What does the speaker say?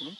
Hmm?